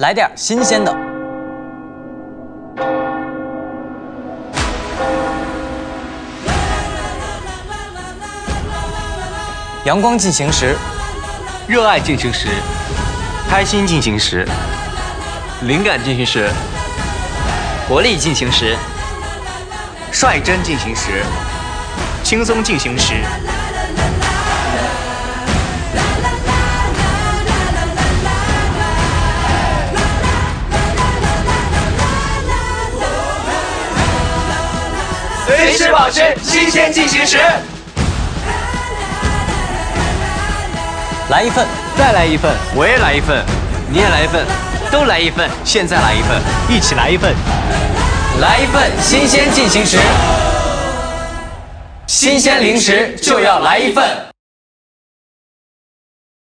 来点新鲜的。阳光进行时，热爱进行时，开心进行时，灵感进行时，活力进行时，率真进行时，轻松进行时。随时保持新鲜进行时。来一份，再来一份，我也来一份，你也来一份，都来一份，现在来一份，一起来一份，来一份新鲜进行时，新鲜零食就要来一份。